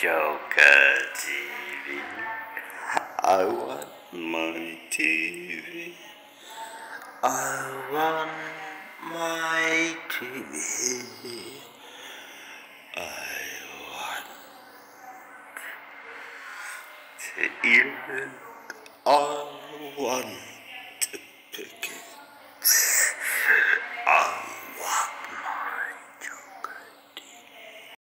Joker TV. I want my TV. I want my TV. I want to eat it. I want